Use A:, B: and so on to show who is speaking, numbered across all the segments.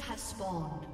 A: Have spawned.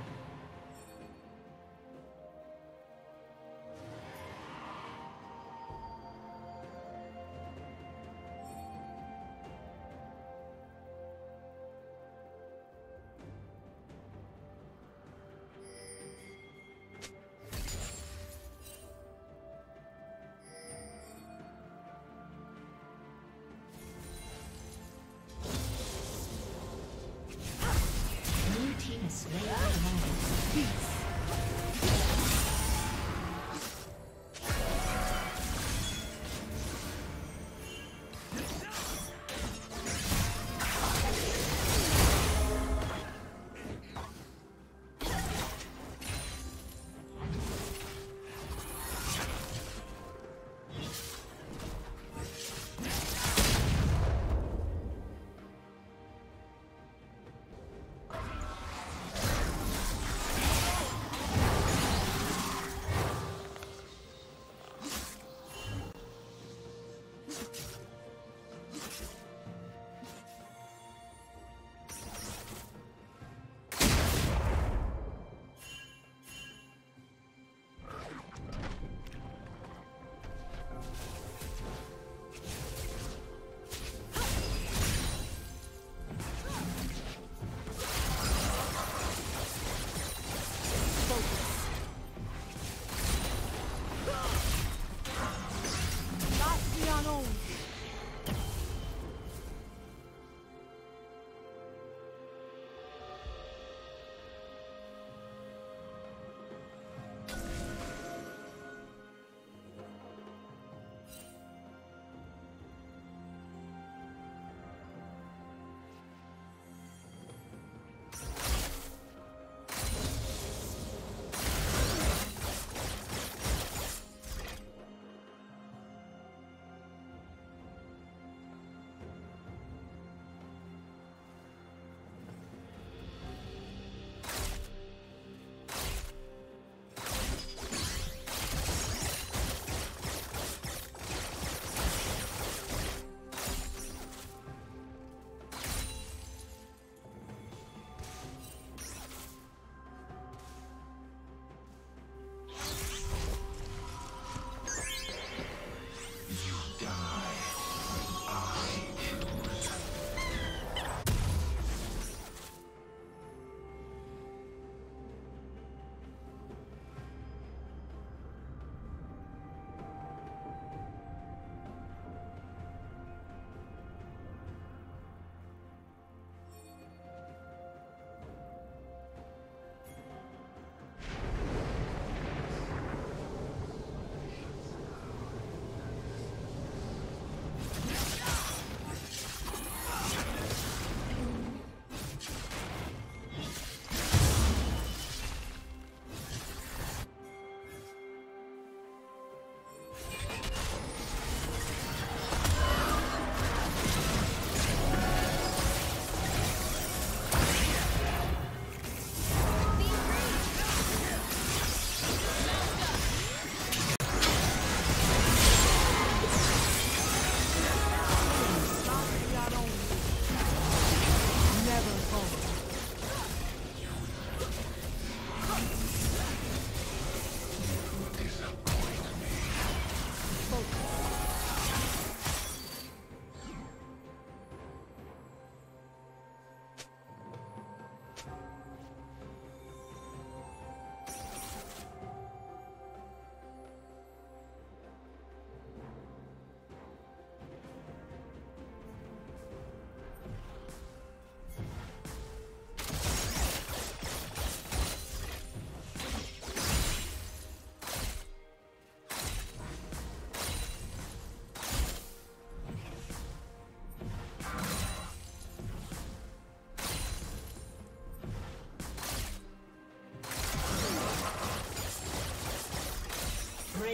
B: slain the dragon.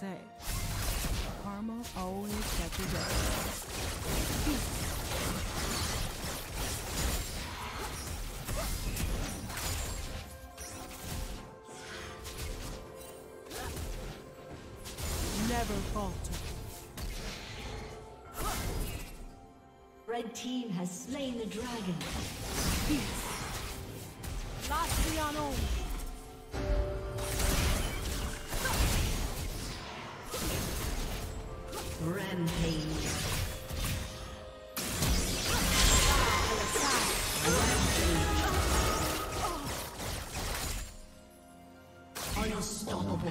C: say. Karma always catches up. Never falter.
B: Red team has slain the dragon. Unstoppable.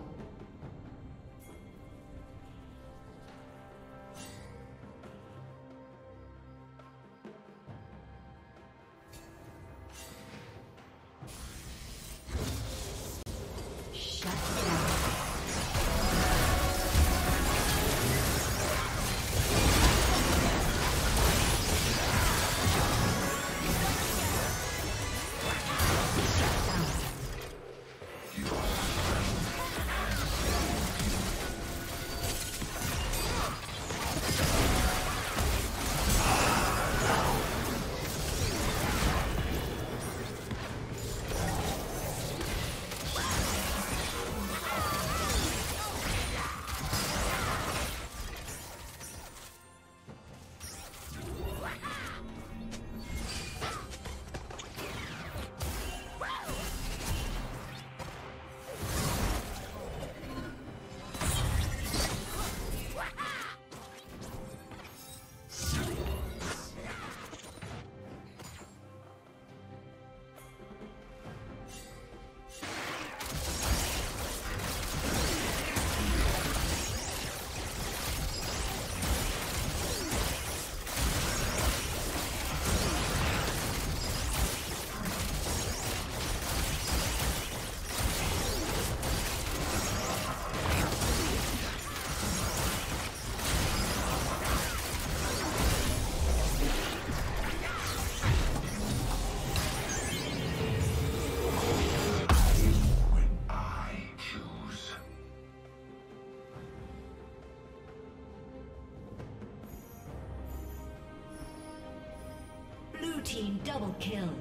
B: team double kill.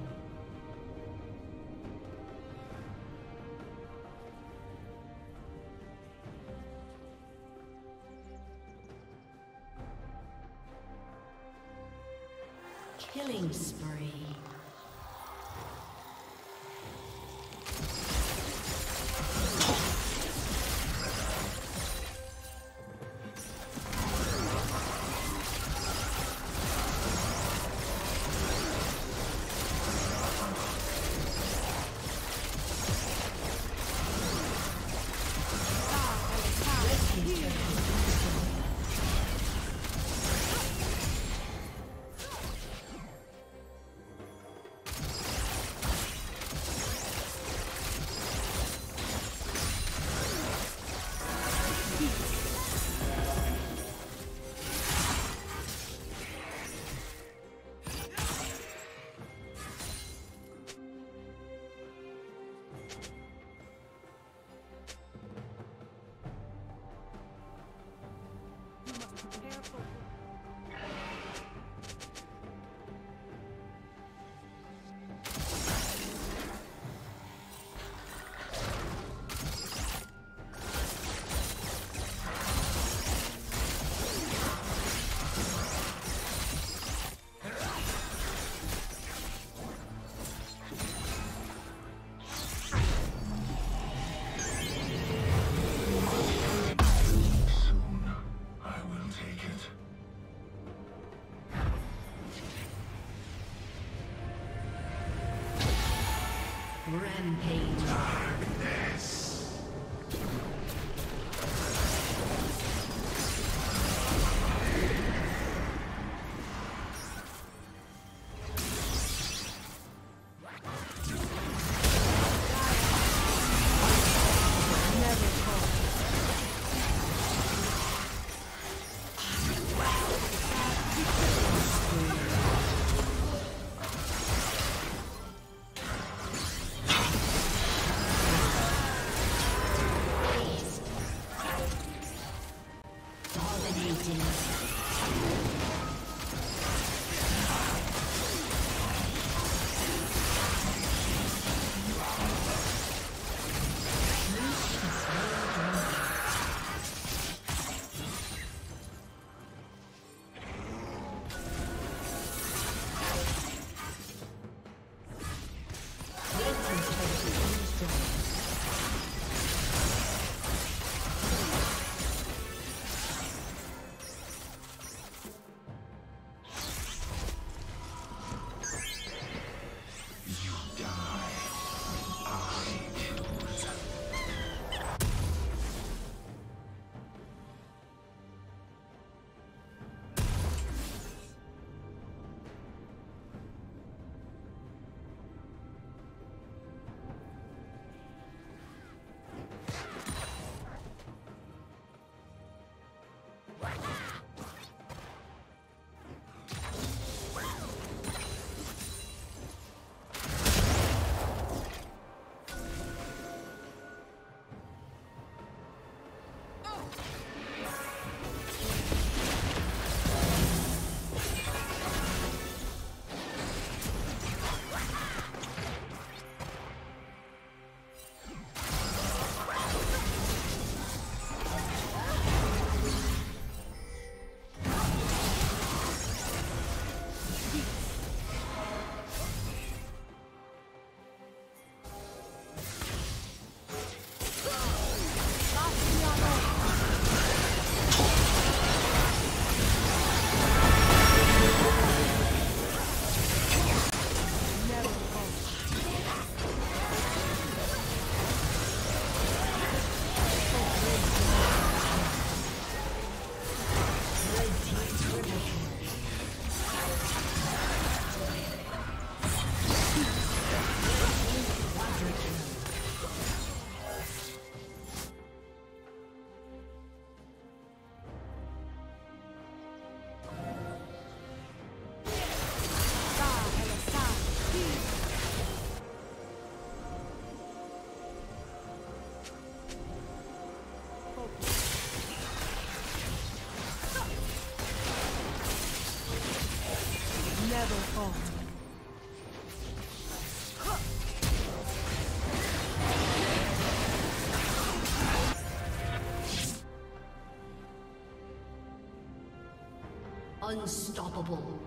B: Unstoppable.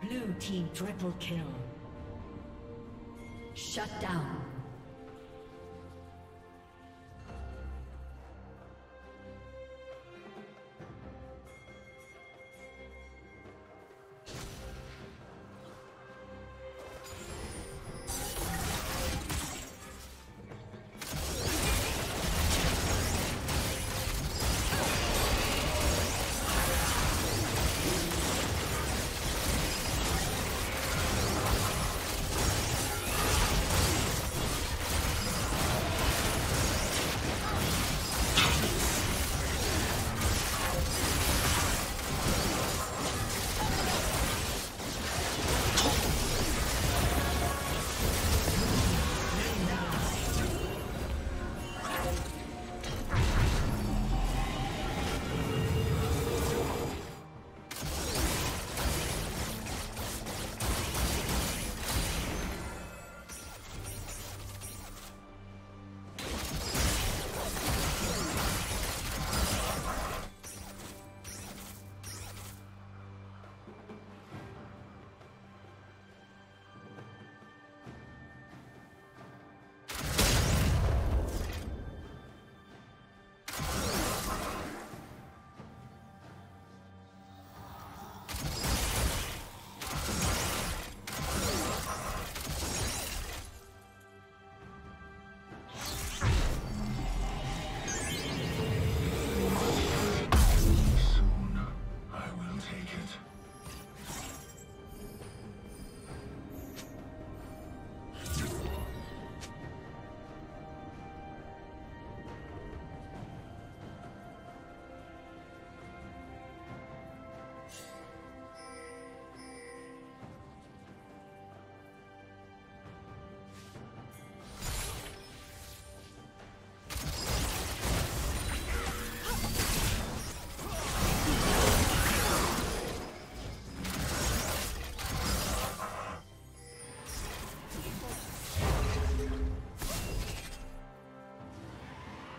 B: Blue team triple kill. Shut down.